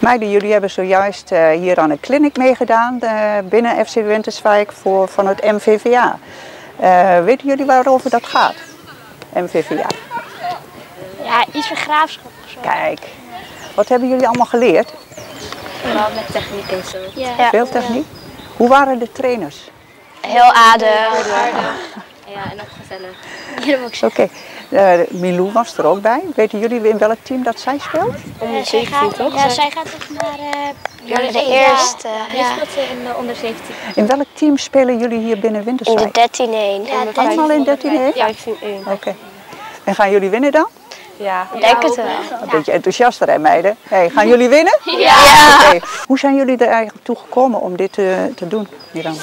Meiden, jullie hebben zojuist uh, hier aan een clinic meegedaan uh, binnen FC Winterswijk voor, van het MVVA. Uh, weten jullie waarover dat gaat? MVVA. Ja, iets van graafschap of zo. Kijk, wat hebben jullie allemaal geleerd? Vooral met techniek en zo. Ja. Veel techniek? Hoe waren de trainers? Heel aardig. Ja, en ook gezellig. Oké. Okay. Uh, Milou was er ook bij. Weten jullie in welk team dat zij speelt? Onder 17 toch? Ja, zij gaat toch naar uh, de, de eerste. Ja, ja. speelt in de onder 17. In welk team spelen jullie hier binnen Winterswijk? In de 13-1. Ja, Allemaal in 13-1? Ja, 15-1. Oké. Okay. En gaan jullie winnen dan? Ja, ik denk het wel. Een beetje enthousiaster hè meiden? Hey, gaan jullie winnen? Ja! Okay. Hoe zijn jullie er eigenlijk toe gekomen om dit te, te doen, Miran?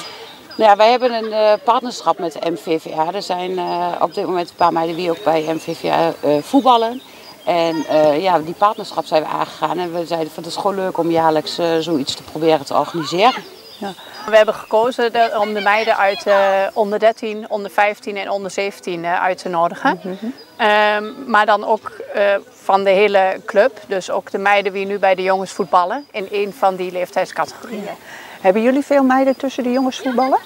Nou ja, wij hebben een uh, partnerschap met de MVVA. Er zijn uh, op dit moment een paar meiden die ook bij MVVA uh, voetballen. En ja, die partnerschap zijn we aangegaan. En we zeiden van het is gewoon leuk om jaarlijks zoiets te proberen te organiseren. Ja. We hebben gekozen de, om de meiden uit onder 13, onder 15 en onder 17 uit te nodigen. Mm -hmm. um, maar dan ook van de hele club. Dus ook de meiden die nu bij de jongens voetballen. In een van die leeftijdscategorieën. Ja. Hebben jullie veel meiden tussen de jongens voetballen?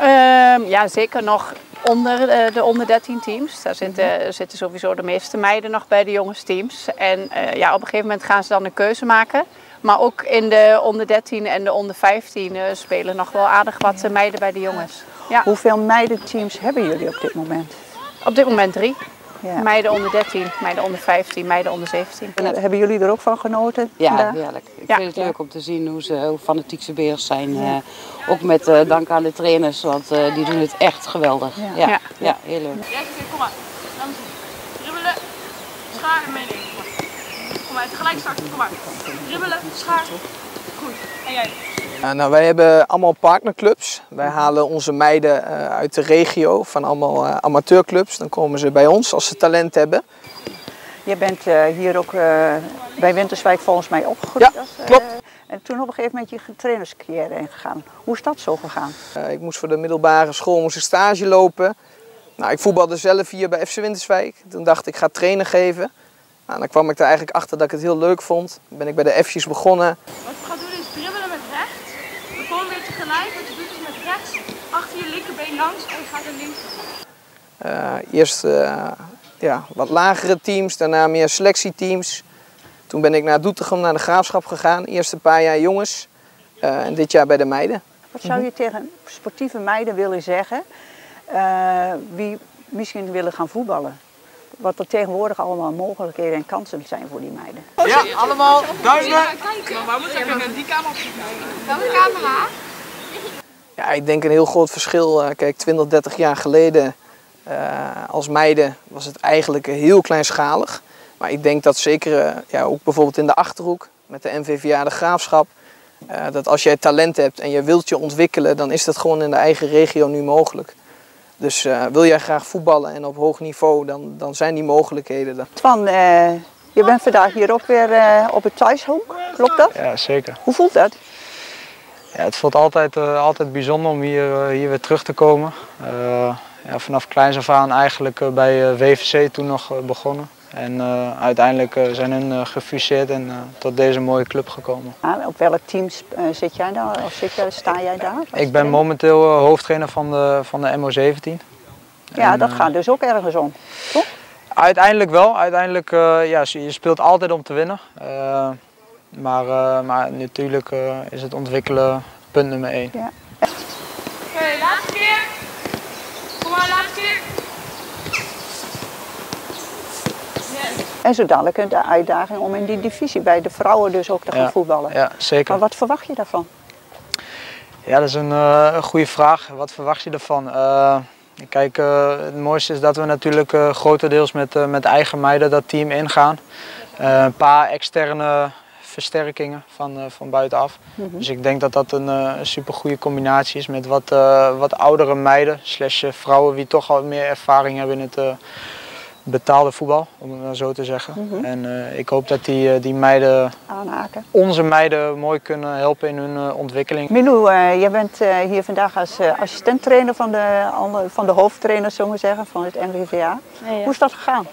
Um, ja, zeker nog onder uh, de onder 13 teams. Daar zitten, uh, zitten, sowieso de meeste meiden nog bij de jongensteams. En uh, ja, op een gegeven moment gaan ze dan een keuze maken. Maar ook in de onder 13 en de onder 15 spelen nog wel aardig wat meiden bij de jongens. Ja. Hoeveel meidenteams hebben jullie op dit moment? Op dit moment drie. Ja. Meiden onder 13, meiden onder 15, meiden onder 17. En hebben jullie er ook van genoten? Ja, vandaag? heerlijk. Ik ja. vind het leuk om te zien hoe, ze, hoe fanatiek ze bezig zijn. Ja. Uh, ook met uh, dank aan de trainers, want uh, die doen het echt geweldig. Ja, ja. ja. heel leuk. kom maar. Dribbelen, schaar en meenemen. Kom maar, tegelijk starten. Kom maar. Dribbelen, schaar. Goed. En jij? Uh, nou, wij hebben allemaal partnerclubs. Wij halen onze meiden uh, uit de regio van allemaal uh, amateurclubs. Dan komen ze bij ons als ze talent hebben. Je bent hier ook bij Winterswijk volgens mij opgegroeid. Ja, als, klopt. En toen op een gegeven moment je trainerscarrière ingegaan. Hoe is dat zo gegaan? ik moest voor de middelbare school moest ik stage lopen. Nou, ik voetbalde zelf hier bij FC Winterswijk. Toen dacht ik, ik ga trainen geven. Nou, dan kwam ik er eigenlijk achter dat ik het heel leuk vond. Dan ben ik bij de F'jes begonnen. Wat we gaan doen is dribbelen met rechts. We gewoon weer tegelijk. Wat je doet is met rechts achter je linkerbeen langs en je gaat naar links. Uh, eerst uh, ja, wat lagere teams, daarna meer selectieteams. Toen ben ik naar Doetinchem, naar de Graafschap gegaan. Eerst een paar jaar jongens uh, en dit jaar bij de meiden. Wat zou je tegen sportieve meiden willen zeggen uh, wie misschien willen gaan voetballen? Wat er tegenwoordig allemaal mogelijkheden en kansen zijn voor die meiden. Ja, allemaal duimen. Maar waar moet ik die camera op Welke camera? Ja, ik denk een heel groot verschil. Kijk, 20, 30 jaar geleden uh, als meiden was het eigenlijk heel kleinschalig. Maar ik denk dat zeker, uh, ja, ook bijvoorbeeld in de Achterhoek met de NVVA de Graafschap, uh, dat als jij talent hebt en je wilt je ontwikkelen, dan is dat gewoon in de eigen regio nu mogelijk. Dus uh, wil jij graag voetballen en op hoog niveau, dan, dan zijn die mogelijkheden er. Twan, uh, je bent vandaag hier ook weer uh, op het thuishoek, klopt dat? Ja, zeker. Hoe voelt dat? Ja, het voelt altijd, altijd bijzonder om hier, hier weer terug te komen. ja, vanaf kleins af aan eigenlijk bij WVC toen nog begonnen. En uh, uiteindelijk uh, zijn hun uh, gefuseerd en tot deze mooie club gekomen. Ah, op welk team zit jij daar? Of zit jij, sta jij daar? Ik ben momenteel hoofdtrainer van de, van de MO17. Ja, en, dat gaat dus ook ergens om, toch? Uiteindelijk wel. Uiteindelijk, ja, je speelt altijd om te winnen. Maar, maar natuurlijk is het ontwikkelen punt nummer 1. Ja. Oké, okay, laatste keer. Kom maar, laatste keer. En zo dadelijk de uitdaging om in die divisie bij de vrouwen dus ook te gaan ja, voetballen. Ja, zeker. Maar wat verwacht je daarvan? Ja, dat is een, uh, een goede vraag. Wat verwacht je ervan? Uh, kijk, uh, het mooiste is dat we natuurlijk grotendeels met, met eigen meiden dat team ingaan. een paar externe versterkingen van, van buitenaf. Mm -hmm. Dus ik denk dat dat een, een super goede combinatie is met wat, wat oudere meiden, slash vrouwen die toch al meer ervaring hebben in het betaalde voetbal, om het maar zo te zeggen. Mm -hmm. En uh, ik hoop dat die, uh, die meiden, Aanhaken. onze meiden, mooi kunnen helpen in hun uh, ontwikkeling. Milou, jij bent hier vandaag als assistenttrainer van de, van de hoofdtrainer, zullen we zeggen, van het NVVA. Ja, ja. Hoe is dat gegaan?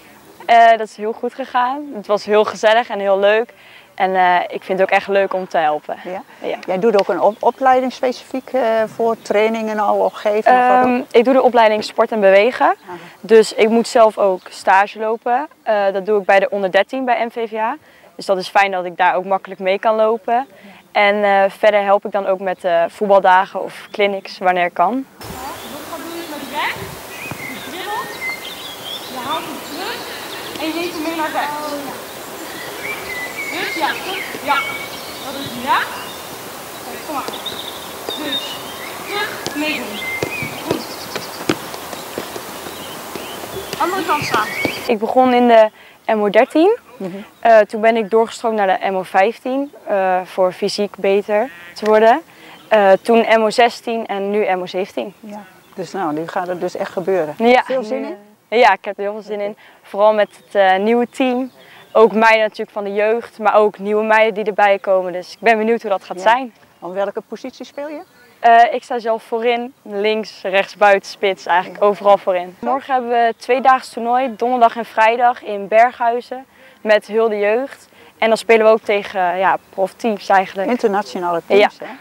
Dat is heel goed gegaan. Het was heel gezellig en heel leuk. En uh, ik vind het ook echt leuk om te helpen. Ja? ja. Jij doet ook een op opleiding specifiek uh, voor trainingen al of geven? Um, ik doe de opleiding sport en bewegen. Aha. Dus ik moet zelf ook stage lopen. Uh, dat doe ik bij de onder 13 bij MVVA. Dus dat is fijn dat ik daar ook makkelijk mee kan lopen. En verder help ik dan ook met voetbaldagen of clinics wanneer ik kan. Wat gaan doen met de weg? Je dribbelt, je haalt hem terug en je neemt hem mee naar rechts. Dus ja, goed. Ja. Dat is ja. Kijk, kom maar. Dus terug meedoen. Goed. Andere kant staan. Ik begon in de MO13. Mm -hmm. uh, toen ben ik doorgestroomd naar de MO15 uh, voor fysiek beter te worden. Uh, toen MO16 en nu MO17. Ja. Dus nou, nu gaat het dus echt gebeuren. Ja. Veel zin in? Ja, ik heb er heel veel zin in. Vooral met het nieuwe team ook meiden natuurlijk van de jeugd, maar ook nieuwe meiden die erbij komen. Dus ik ben benieuwd hoe dat gaat ja. zijn. Op welke positie speel je? Uh, ik sta zelf voorin, links, rechts, buiten, spits, eigenlijk overal voorin. Morgen hebben we twee dagen toernooi, donderdag en vrijdag in Berghuizen met heel de jeugd. En dan spelen we ook tegen ja, profteams eigenlijk. Internationale teams, ja. hè?